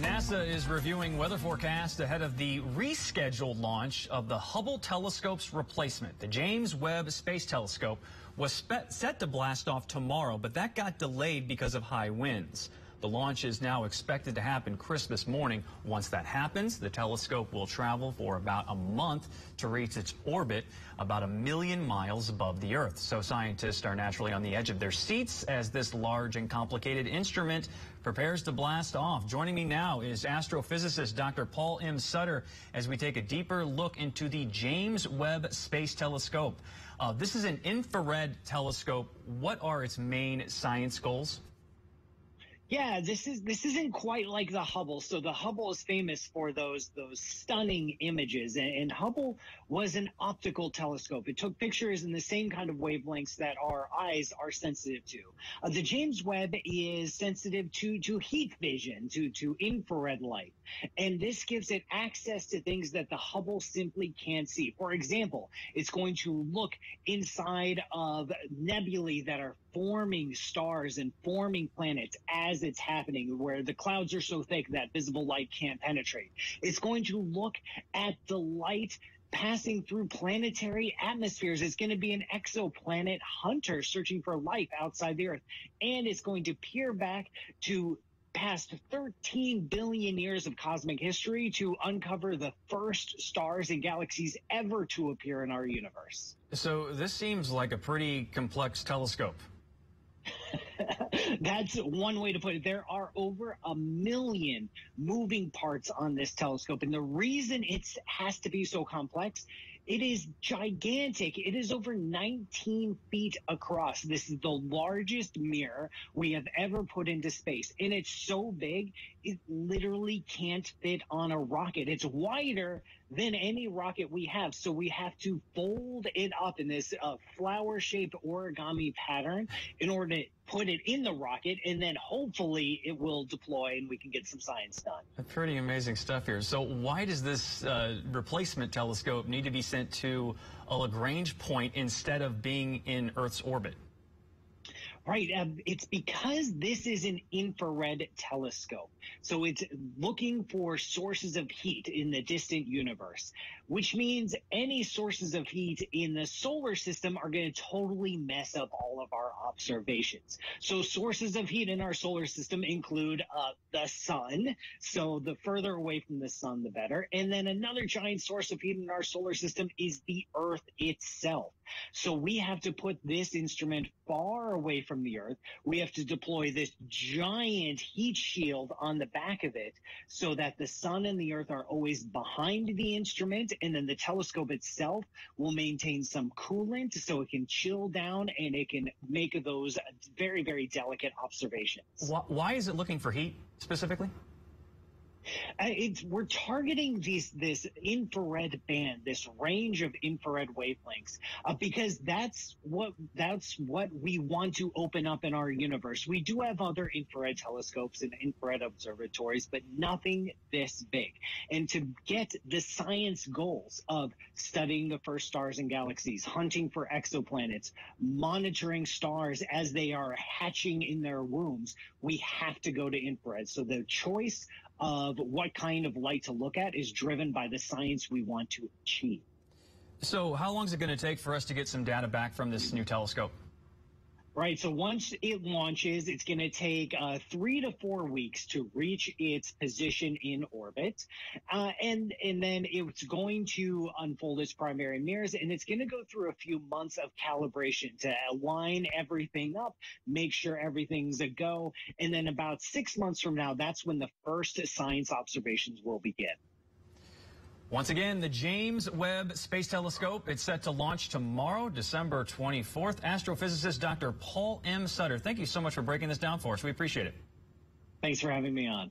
NASA is reviewing weather forecasts ahead of the rescheduled launch of the Hubble telescope's replacement. The James Webb Space Telescope was set to blast off tomorrow, but that got delayed because of high winds. The launch is now expected to happen Christmas morning. Once that happens, the telescope will travel for about a month to reach its orbit about a million miles above the Earth. So scientists are naturally on the edge of their seats as this large and complicated instrument prepares to blast off. Joining me now is astrophysicist Dr. Paul M. Sutter as we take a deeper look into the James Webb Space Telescope. Uh, this is an infrared telescope. What are its main science goals? Yeah, this is this isn't quite like the Hubble. So the Hubble is famous for those those stunning images, and, and, Hubble was an optical telescope. It took pictures in the same kind of wavelengths that our eyes are sensitive to. Uh, the James Webb is sensitive to to heat vision, to to infrared light, and this gives it access to things that the Hubble simply can't see. For example, it's going to look inside of nebulae that are forming stars and forming planets as it's happening, where the clouds are so thick that visible light can't penetrate. It's going to look at the light passing through planetary atmospheres. It's going to be an exoplanet hunter searching for life outside the Earth. And it's going to peer back to past 13 billion years of cosmic history to uncover the first stars and galaxies ever to appear in our universe. So this seems like a pretty complex telescope. That's one way to put it. There are over a million moving parts on this telescope. And the reason it has to be so complex, it is gigantic. It is over 19 feet across. This is the largest mirror we have ever put into space. And it's so big, it literally can't fit on a rocket. It's wider than any rocket we have. So we have to fold it up in this uh, flower shaped origami pattern in order to put it in the rocket, and then hopefully it will deploy and we can get some science done. Pretty amazing stuff here. So why does this uh, replacement telescope need to be sent to a Lagrange point instead of being in Earth's orbit? Right. Um, it's because this is an infrared telescope. So it's looking for sources of heat in the distant universe, which means any sources of heat in the solar system are going to totally mess up all of our observations. So sources of heat in our solar system include uh, the sun. So the further away from the sun, the better. And then another giant source of heat in our solar system is the Earth itself. So we have to put this instrument far away from the Earth. We have to deploy this giant heat shield on the back of it so that the sun and the Earth are always behind the instrument. And then the telescope itself will maintain some coolant so it can chill down and it can make those very, very delicate observations. Why is it looking for heat specifically? It's, we're targeting these, this infrared band, this range of infrared wavelengths, uh, because that's what that's what we want to open up in our universe. We do have other infrared telescopes and infrared observatories, but nothing this big. And to get the science goals of studying the first stars and galaxies, hunting for exoplanets, monitoring stars as they are hatching in their wombs, we have to go to infrared. So the choice of what kind of light to look at is driven by the science we want to achieve. So how long is it going to take for us to get some data back from this new telescope? Right. So once it launches, it's going to take uh, three to four weeks to reach its position in orbit, uh, and and then it's going to unfold its primary mirrors, and it's going to go through a few months of calibration to align everything up, make sure everything's a go, and then about six months from now, that's when the first science observations will begin. Once again, the James Webb Space Telescope, it's set to launch tomorrow, December 24th. Astrophysicist Dr. Paul M. Sutter, thank you so much for breaking this down for us. We appreciate it. Thanks for having me on.